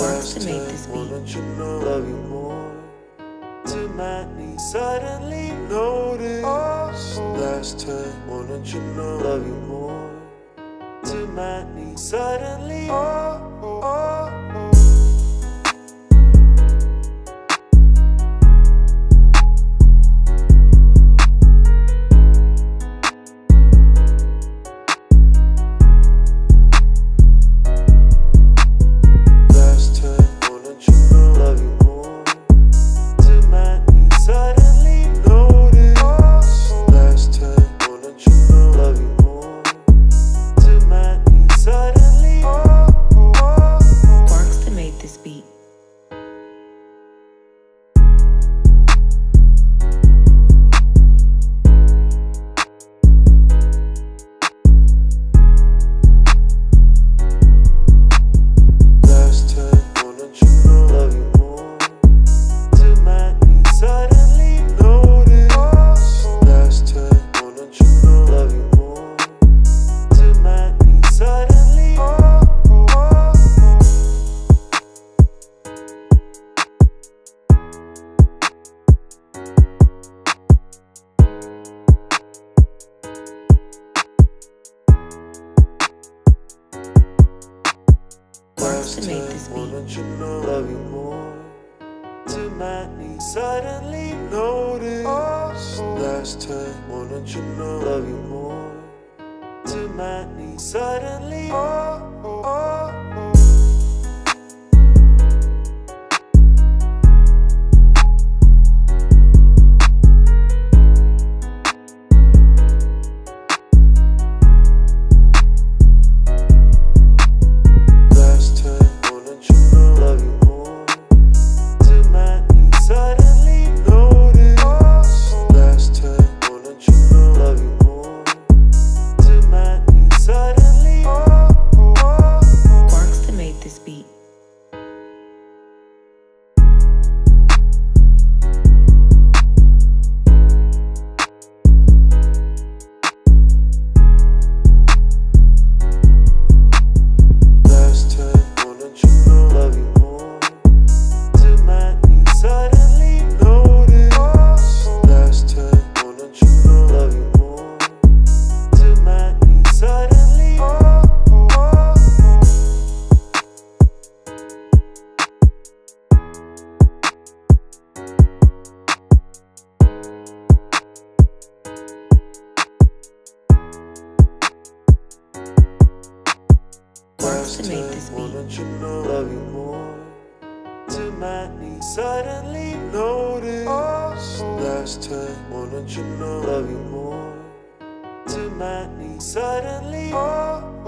works to make this Why beat. you know love you more? Tonight, suddenly notice. Oh. Last time, why don't you know love you more? Tonight, suddenly. Last to make this Why beat. you know love you more? Tonight, suddenly notice. Oh. Last time, why don't you know love you more? Tonight, suddenly. Oh. To make this Why beat. don't you know love you more? Tonight, suddenly notice. Oh. Last time, why don't you know love you more? Tonight, suddenly. Oh.